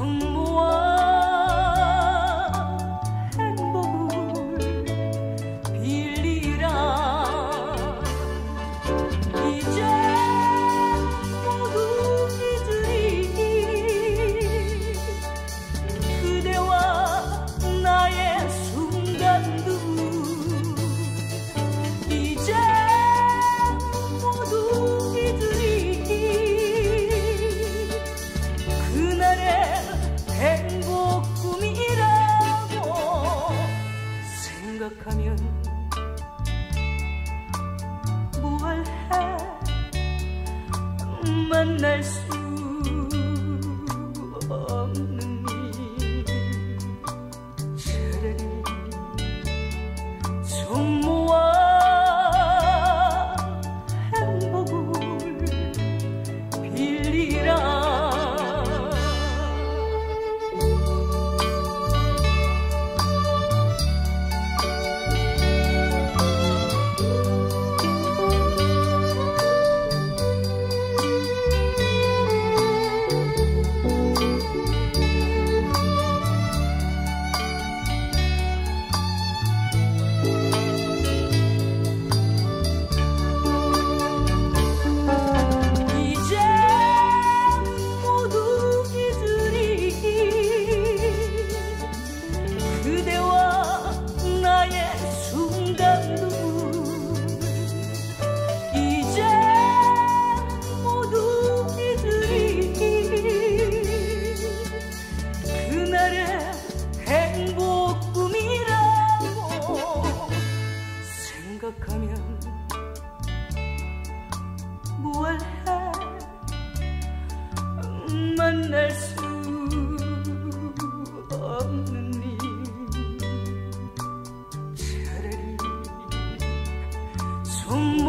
como This. Um...